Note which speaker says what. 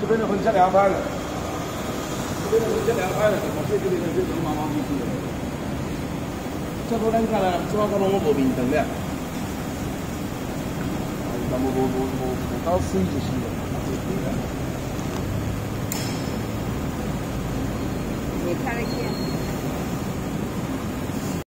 Speaker 1: 这边的风真凉快了，
Speaker 2: 这边的风真凉快了，怎么这里呢？这里怎么忙忙乎乎的？
Speaker 1: 这么天看来，
Speaker 3: 吃完我做冰灯的，
Speaker 4: 我我我我
Speaker 5: 当时意就行了，
Speaker 6: 你看的